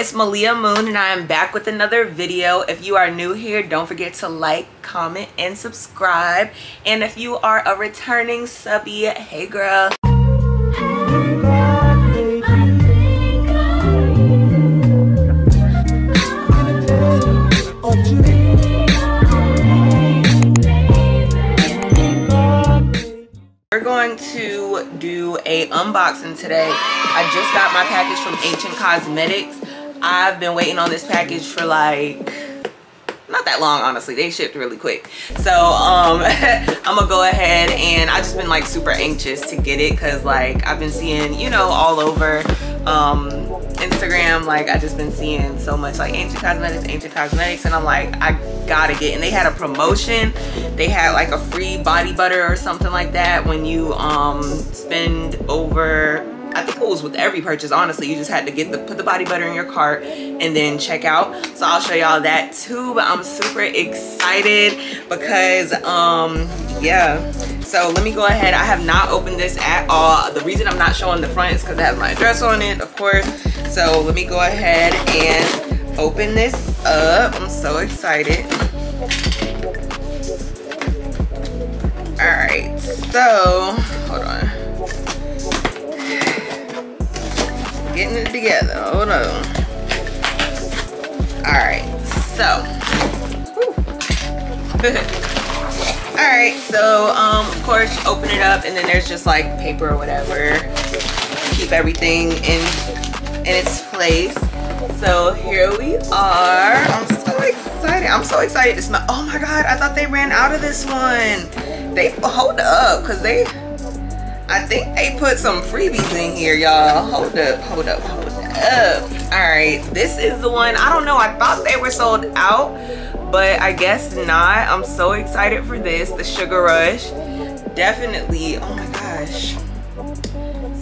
it's Meleah Moon and I am back with another video. If you are new here, don't forget to like, comment, and subscribe. And if you are a returning subby, hey girl. We're going to do a unboxing today. I just got my package from Ancient Cosmetics. I've been waiting on this package for like not that long honestly. They shipped really quick. So um i'm gonna go ahead and i just been like super anxious to get it because like i've been seeing you know all over um instagram. Like i just been seeing so much like ancient cosmetics ancient cosmetics and i'm like i gotta get and they had a promotion. They had like a free body butter or something like that when you um spend over I think it was with every purchase honestly you just had to get the put the body butter in your cart and then check out. So I'll show y'all that too but I'm super excited because um yeah. So let me go ahead. I have not opened this at all. The reason I'm not showing the front is because it has my address on it of course. So let me go ahead and open this up. I'm so excited. All right. So hold on getting it together. Hold on. All right, so. All right, so um, of course, open it up, and then there's just like paper or whatever. Keep everything in in its place. So here we are. I'm so excited. I'm so excited to smell. Oh my god, I thought they ran out of this one. They hold up, cause they I think they put some freebies in here, y'all. Hold up, hold up, hold up. All right, this is the one. I don't know. I thought they were sold out, but I guess not. I'm so excited for this, the Sugar Rush. Definitely, oh my gosh.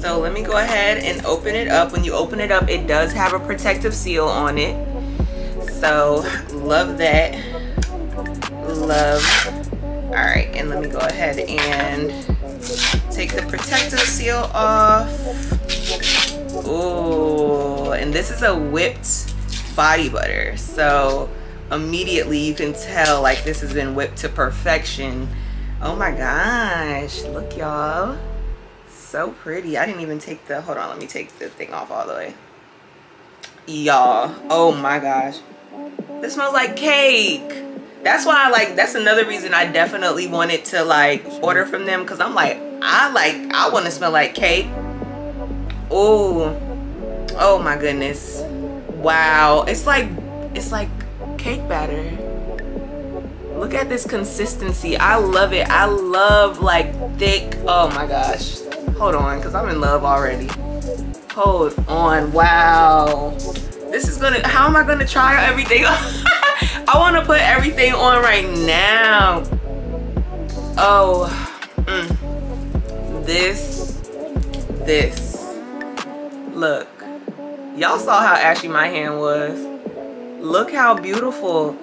So let me go ahead and open it up. When you open it up, it does have a protective seal on it. So love that. Love. All right, and let me go ahead and Take the protective seal off. Oh, and this is a whipped body butter. So immediately you can tell like this has been whipped to perfection. Oh my gosh, look y'all. So pretty. I didn't even take the, hold on, let me take the thing off all the way. Y'all, oh my gosh. This smells like cake that's why I like that's another reason I definitely wanted to like order from them because I'm like I like I want to smell like cake. Oh oh my goodness. Wow. It's like it's like cake batter. Look at this consistency. I love it. I love like thick oh my gosh. Hold on because I'm in love already. Hold on. Wow. This is gonna how am I gonna try everything I want to put everything on right now. Oh. This, this. Look, y'all saw how ashy my hand was. Look how beautiful.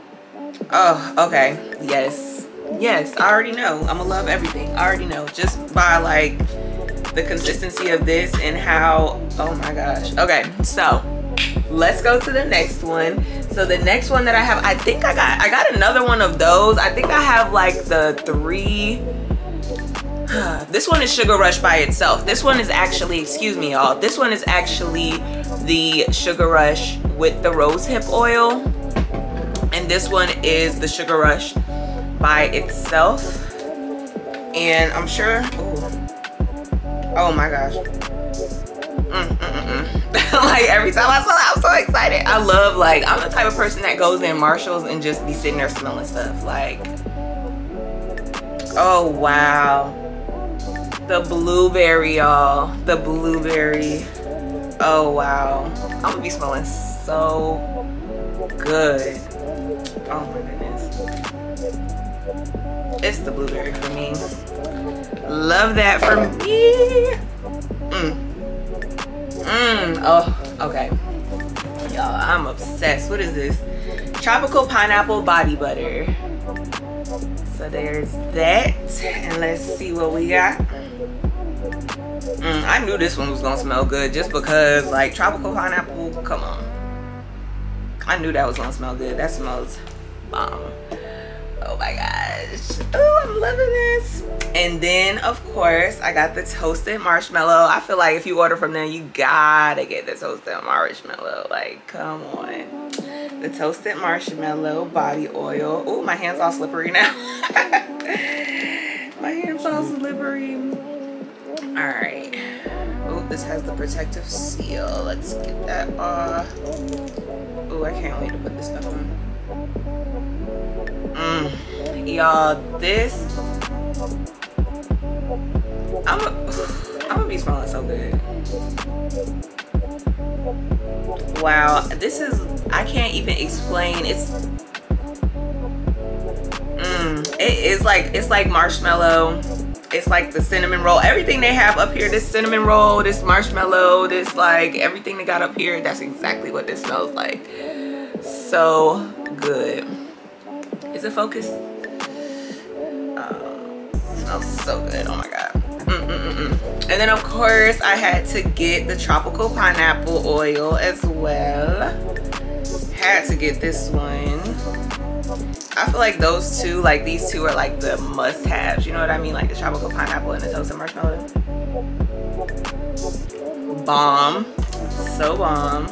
Oh, okay. Yes. Yes, I already know. I'm gonna love everything. I already know. Just by like the consistency of this and how, oh my gosh. Okay, so let's go to the next one so the next one that i have i think i got i got another one of those i think i have like the three this one is sugar rush by itself this one is actually excuse me y'all this one is actually the sugar rush with the rose hip oil and this one is the sugar rush by itself and i'm sure ooh, oh my gosh mm, mm, mm, mm. like every time I saw it, I'm so excited. I love like, I'm the type of person that goes in Marshalls and just be sitting there smelling stuff. Like, oh wow. The blueberry, y'all. The blueberry. Oh wow. I'm gonna be smelling so good. Oh my goodness. It's the blueberry for me. Love that for me. Mm. Mmm. Oh, okay. Y'all, I'm obsessed. What is this? Tropical pineapple body butter. So there's that. And let's see what we got. Mm, I knew this one was gonna smell good just because like tropical pineapple, come on. I knew that was gonna smell good. That smells bomb. Oh my gosh. Oh, I'm loving this. And then, of course, I got the toasted marshmallow. I feel like if you order from them, you gotta get the toasted marshmallow. Like, come on. The toasted marshmallow body oil. Oh, my hand's all slippery now. my hand's all slippery. All right. Oh, this has the protective seal. Let's get that off. Oh, I can't wait to put this stuff on. Mm. Y'all, this I'm a, I'm gonna be smelling so good. Wow, this is I can't even explain. It's mm, it is like it's like marshmallow. It's like the cinnamon roll. Everything they have up here, this cinnamon roll, this marshmallow, this like everything they got up here, that's exactly what this smells like. So good. Is it focused? Um, smells so good. Oh my god. Mm -mm -mm and then of course I had to get the tropical pineapple oil as well. Had to get this one. I feel like those two, like these two are like the must-haves. You know what I mean? Like the tropical pineapple and the toasted marshmallow. Bomb. So bomb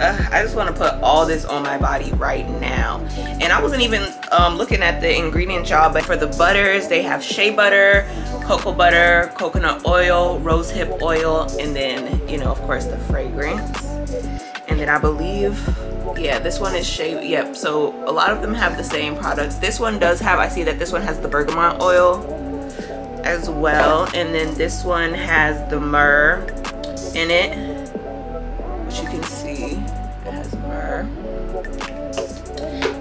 uh, I just want to put all this on my body right now. And I wasn't even um, looking at the ingredient jar, but for the butters, they have shea butter, cocoa butter, coconut oil, rose hip oil, and then, you know, of course, the fragrance. And then I believe, yeah, this one is shea, yep. So a lot of them have the same products. This one does have, I see that this one has the bergamot oil as well. And then this one has the myrrh in it which you can see it has myrrh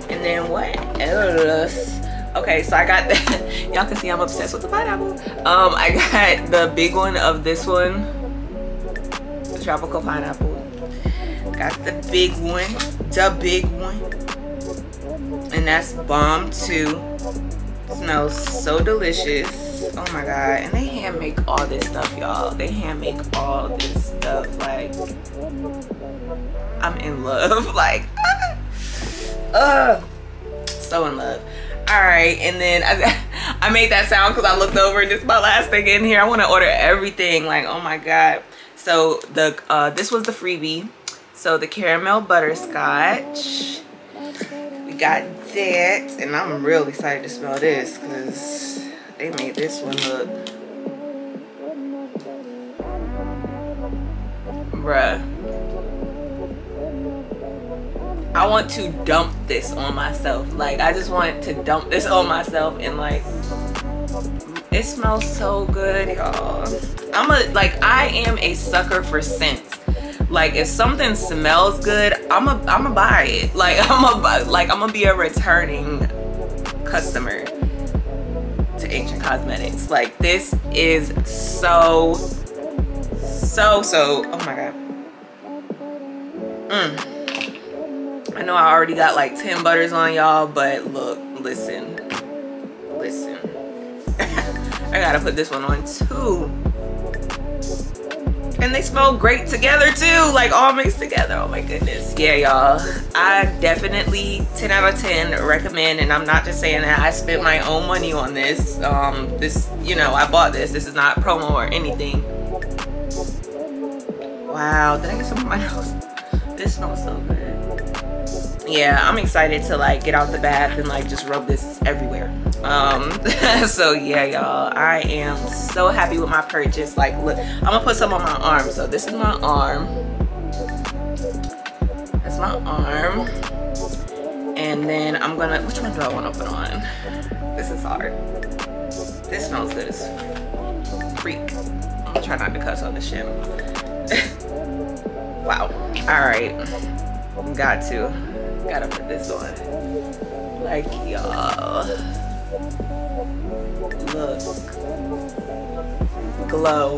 and then what else okay so i got that y'all can see i'm obsessed with the pineapple um i got the big one of this one the tropical pineapple got the big one the big one. And that's bomb too. Smells so delicious. Oh my god. And they hand make all this stuff y'all. They hand make all this stuff. Like i'm in love. Like uh so in love. All right. And then i, I made that sound because i looked over and this is my last thing in here. I want to order everything. Like oh my god. So the uh this was the freebie so the caramel butterscotch we got that and i'm real excited to smell this because they made this one look. Bruh. I want to dump this on myself. Like, I just want to dump this on myself and like, it smells so good, y'all. I'm a, like, I am a sucker for scents. Like, if something smells good, I'm a, I'm a buy it. Like, I'm a, like, I'm gonna be a returning customer to Ancient Cosmetics. Like this is so, so, so, oh my God. Mm. I know I already got like 10 butters on y'all, but look, listen, listen. I gotta put this one on too and they smell great together too. Like all mixed together. Oh my goodness. Yeah y'all. I definitely 10 out of 10 recommend and i'm not just saying that. I spent my own money on this. Um this you know i bought this. This is not promo or anything. Wow. Did i get some of my nose this smells so good. Yeah i'm excited to like get out the bath and like just rub this everywhere um so yeah y'all. I am so happy with my purchase. Like look i'm gonna put some on my arm. So this is my arm. That's my arm. And then i'm gonna which one do i want to put on? This is hard. This smells good as freak. I'm gonna try not to cuss on the shit. Wow. All right got to gotta put this on. Like y'all look. Glow.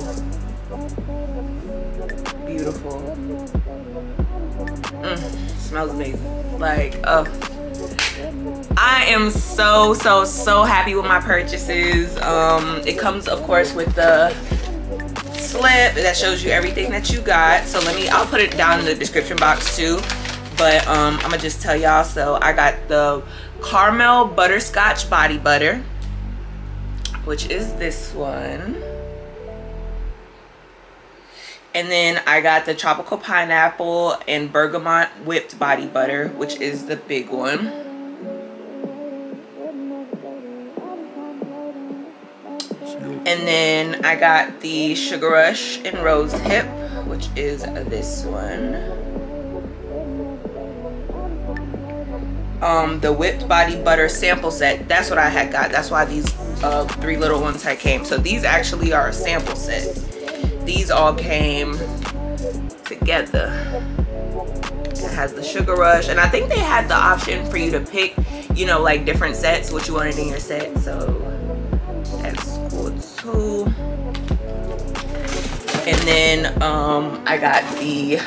Beautiful. Mm, smells amazing. Like oh I am so so so happy with my purchases. Um it comes of course with the slip that shows you everything that you got. So let me I'll put it down in the description box too but um i'm gonna just tell y'all so i got the caramel butterscotch body butter which is this one and then I got the tropical pineapple and bergamot whipped body butter, which is the big one. And then I got the Sugar Rush and Rose Hip, which is this one. Um, the whipped body butter sample set. That's what I had got. That's why these uh, three little ones had came. So these actually are a sample set. These all came together. It has the Sugar Rush. And I think they had the option for you to pick, you know, like different sets, what you wanted in your set. So that's cool too. And then um, I got the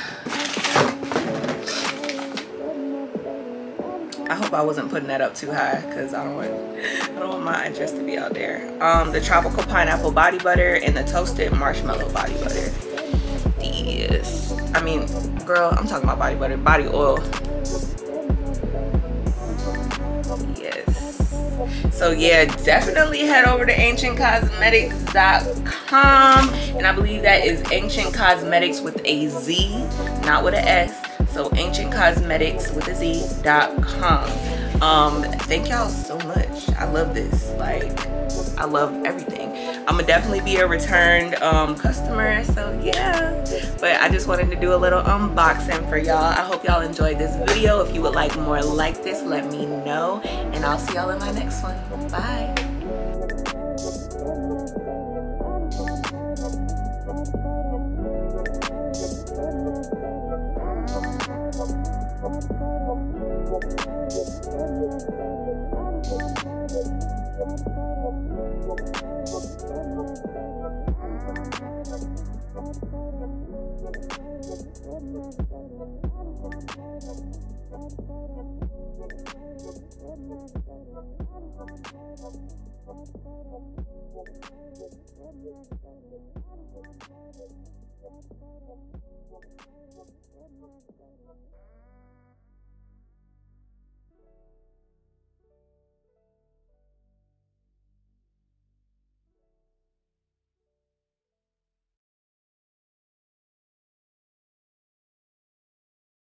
hope I wasn't putting that up too high because I don't want I don't want my address to be out there. Um, the tropical pineapple body butter and the toasted marshmallow body butter. These, I mean, girl, I'm talking about body butter, body oil. Yes. So yeah, definitely head over to ancientcosmetics.com and I believe that is ancient cosmetics with a Z, not with an S so ancient cosmetics with a z.com um thank y'all so much. I love this. Like i love everything. I'm gonna definitely be a returned um customer so yeah. But i just wanted to do a little unboxing for y'all. I hope y'all enjoyed this video. If you would like more like this let me know and i'll see y'all in my next one. Bye